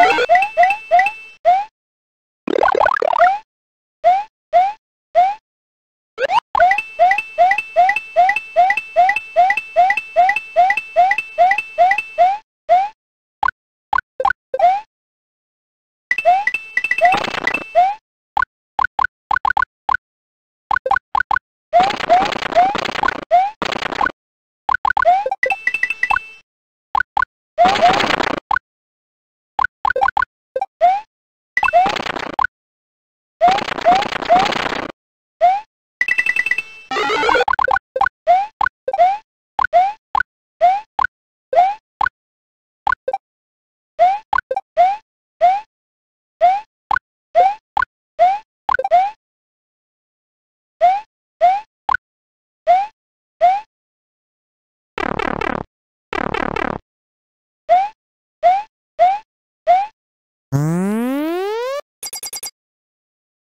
Oh, my God.